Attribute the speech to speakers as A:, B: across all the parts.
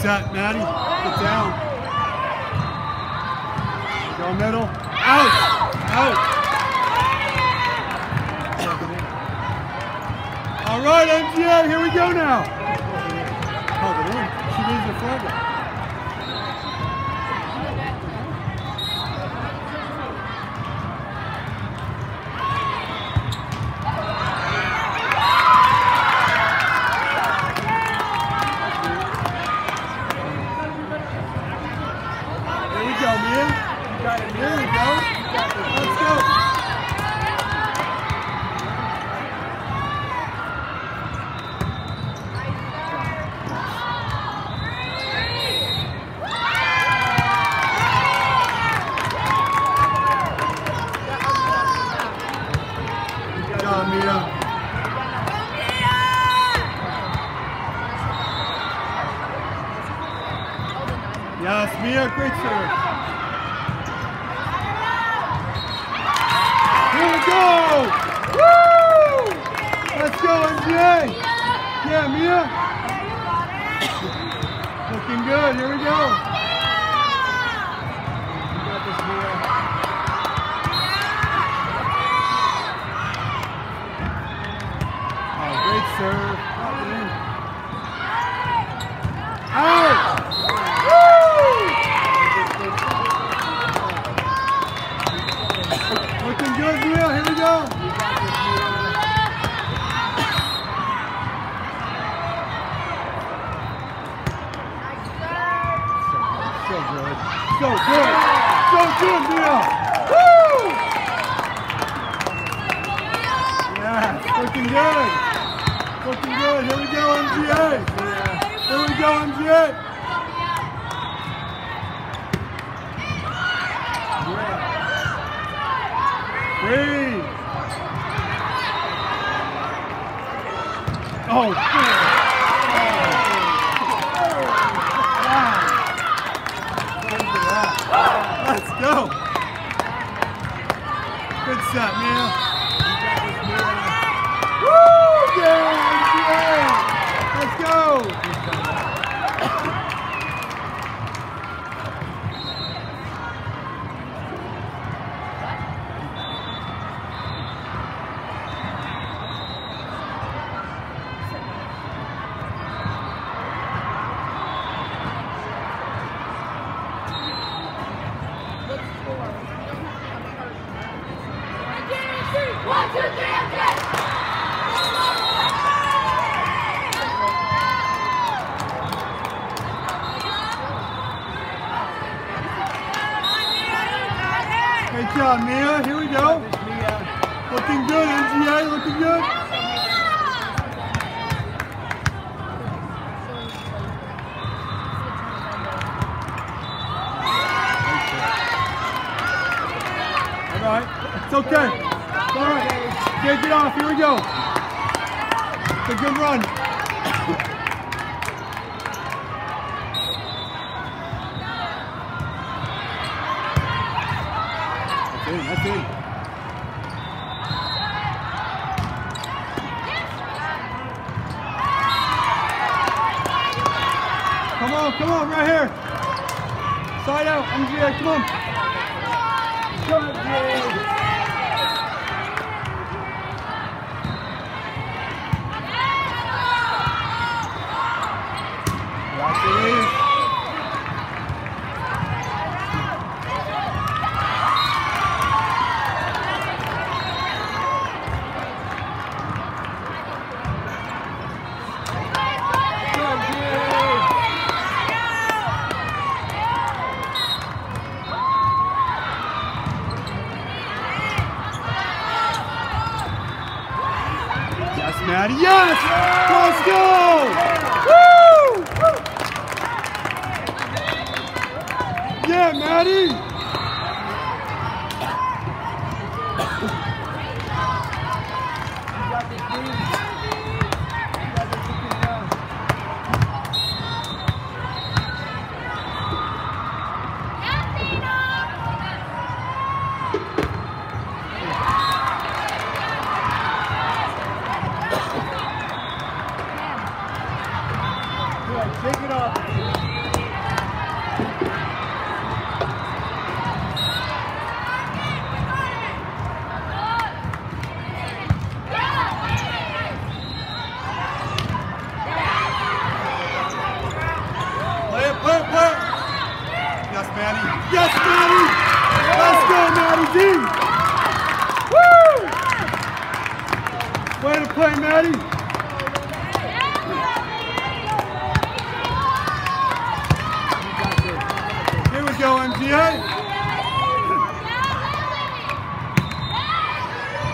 A: set, Maddie. Get down. Go middle. Out. Out. All right, MGA. here we go now. Hold it in. She needs flag. MGA. Here we go, MGA. Breathe. Oh, a good run. that's in, that's in. Come on, come on, right here. Side out, MGA, come on. Come on, Maddie. Here we go, MGA.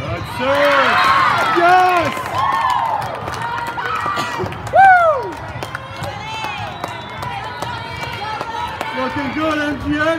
A: Good serve. Yes! Woo! Looking good, MGA.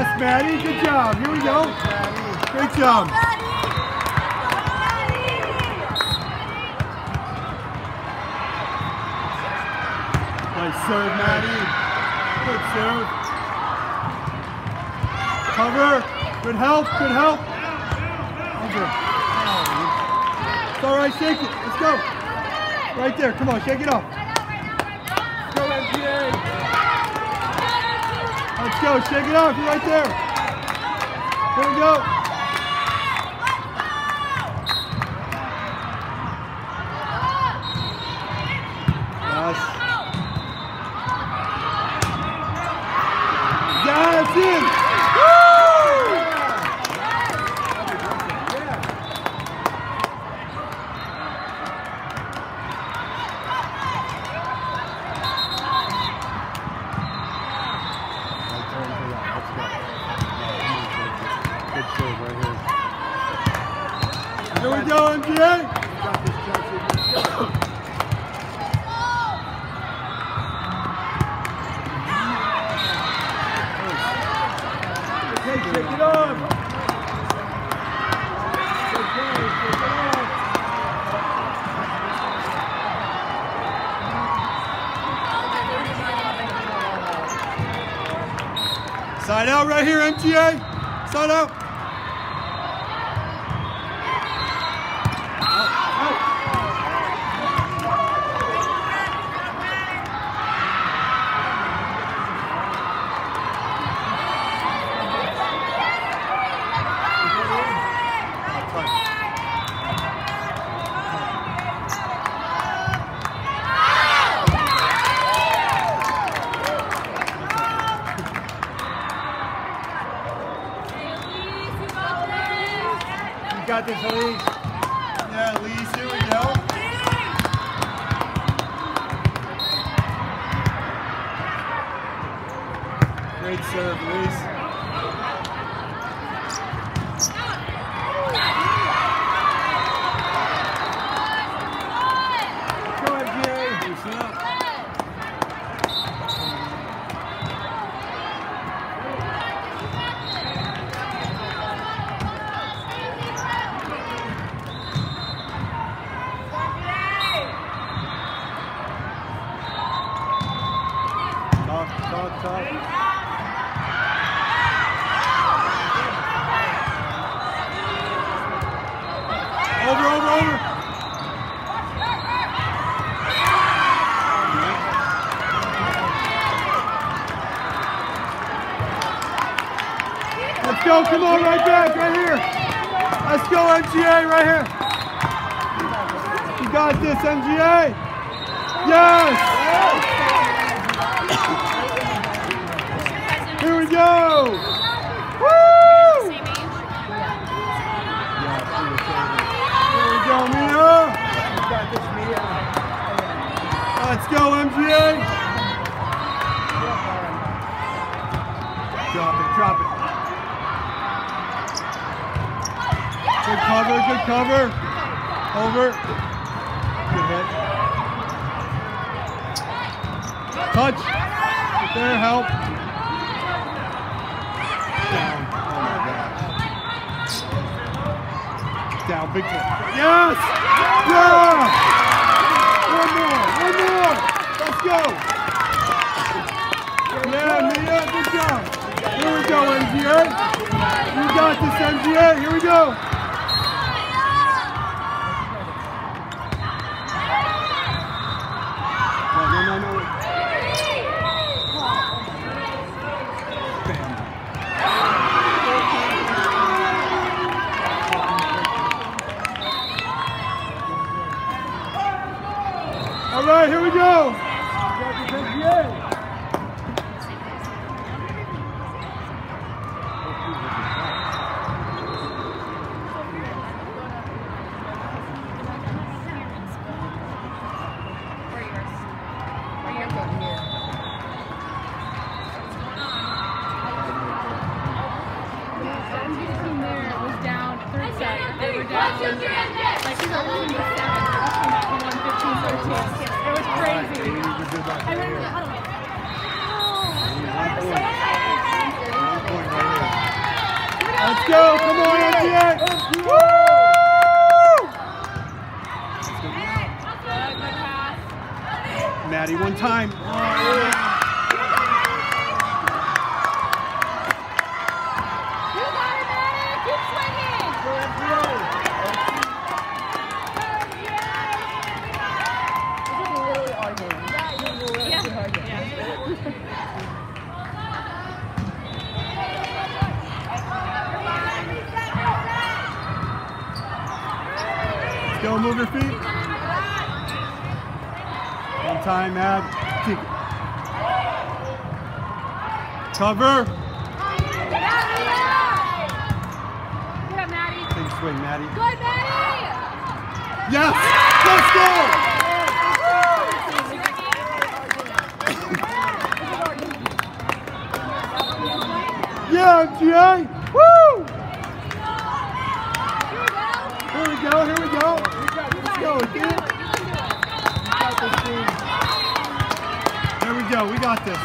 A: Yes, Maddie. Good job. Here we go. Great job. Nice serve, Maddie. Good serve. Cover. Good help. Good help. It's all right. Shake it. Let's go. Right there. Come on. Shake it off.
B: Go MPA!
A: Let's go. Shake it off. You're right there. Here we go. Yes. Yes, in. Woo!
B: Good serve right here.
A: Here we go, MGA.
B: Got this, Chelsea. Okay, shake it off. Okay, shake it off.
A: Side out right here, MGA. Side out.
B: You got this, Elise.
A: Yeah, Elise, here we go. Great serve, Elise.
B: Go MPA!
A: Loosen up.
B: Talk, talk, talk.
A: Over, over, over. Let's go, come on, right back, right here. Let's go, MGA, right here. You got this, MGA. Yes. Here we go. Woo! Here we go, Mia. Let's go, MGA. Drop it, drop it. Good cover, good cover. Over. Good hit. Touch. Right there, help. Down. Oh my gosh. Down, big hit. Yes! Yeah! One more, one more. Let's go. Yeah, Mia, good job. Here we go, MGA. You got this, MGA. Here we go. No, no, no, no. Bam. All right, here we go.
C: They were down. Like we were losing to seven. We came back and won 15 13. It was crazy. I remember the huddle.
A: Let's go. Come on, MGA.
C: Good, good
A: One time.
C: You got it, Maddie. Keep swinging.
A: Let's go. Move your feet. Time. Keep. Cover.
C: Good, Maddie.
A: Big swing, Maddie.
C: Good, Maddie.
A: Yes. Let's go. Yeah, MGA. Go. We got this.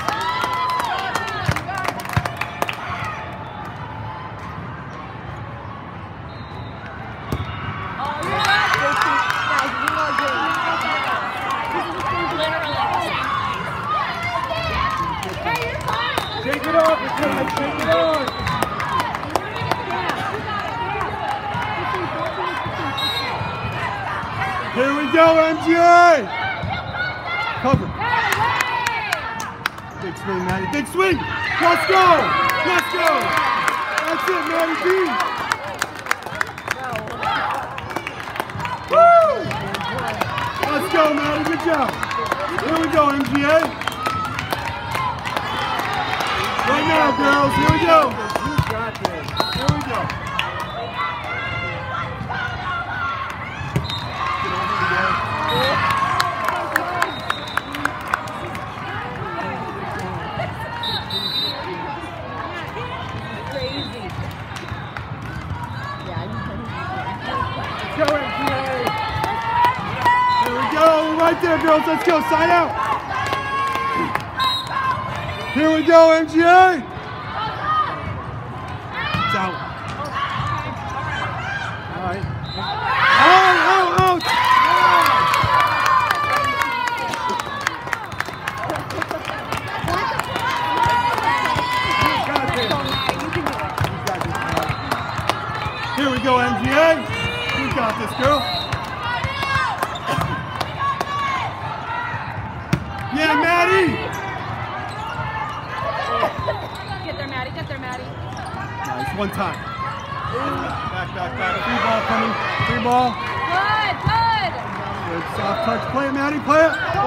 B: It off.
A: Here we go, MGA. Cover. Big swing, Maddie. Big swing. Let's go. Let's go. That's it, Maddie B. Woo! Let's go, Maddie. Good job. Here we go, MGA. Right now, girls. Here we go.
B: You got this.
A: Here we go. Get over here.
B: Go, MGA.
A: Here we go. We're right there, Side out. Here we go, MGA.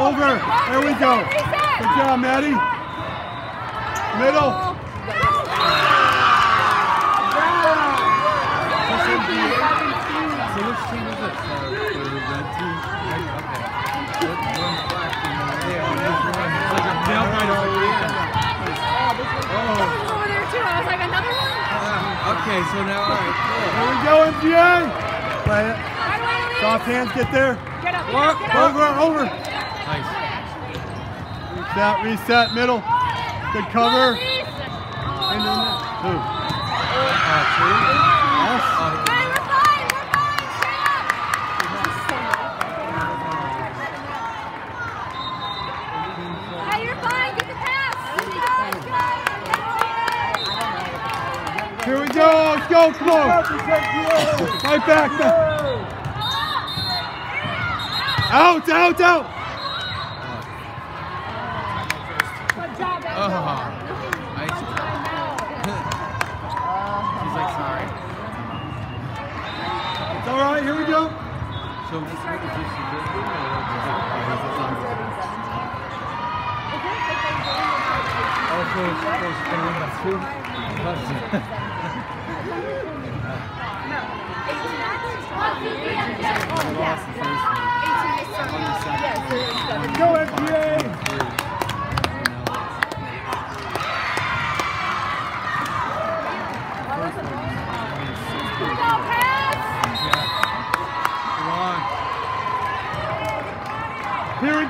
A: Over. There we go. Good job, Maddie. Middle.
B: So which team is this? The red team? Okay. Oh. Over one? Uh,
D: okay, so now, all right.
A: Here we go, MGA. Play it. Soft hands, get there.
C: Get up. Get up, get up.
A: Over, over.
D: Nice.
A: Reset, middle. Good cover. And then. Who?
D: Uh, true.
A: Yes.
C: Hey, we're fine, we're fine. Stay up. Hey, you're fine. Get the pass. Let's go, let's go.
A: Here we go. Let's go. Come on. Right back. Out, out, out.
C: Good job, Elsa.
D: Oh, nice. She's like, sorry.
A: It's all right. Here we go.
D: So, is this a good thing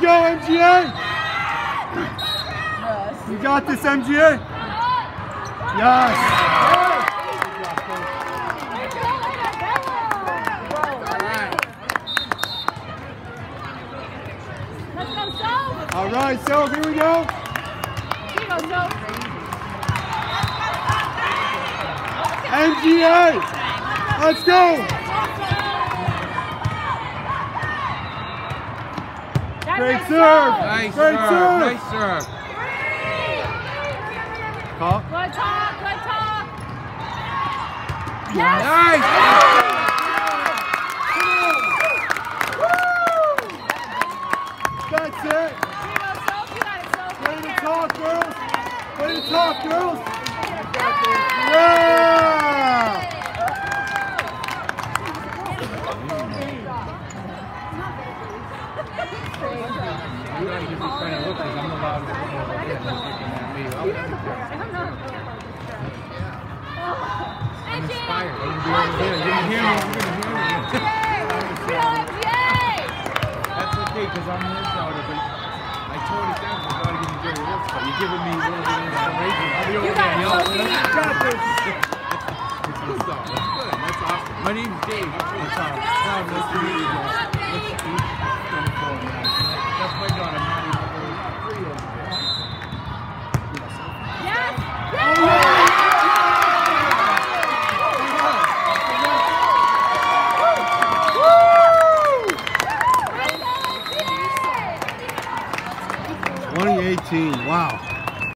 A: go, MGA. You got this, MGA. Yes.
C: Let's go, Soph.
A: All right, so here we go.
C: Here you go, Soph.
A: MGA. Let's go. Great
C: way,
A: serve.
C: Soph.
D: Nice
A: Great
D: serve.
A: serve.
D: Nice serve.
A: Call.
C: Good talk, good talk.
D: Nice.
A: That's it.
C: Here you go, Soph. You got it, Soph.
A: Way to talk, girls. Way to talk, girls.
D: That's okay because I'm this out of. I told down so I gotta give you Jerry Wilson, but you're giving me a of. I'll
C: You.
D: My name's Dave. Wow, nice to meet you. That's my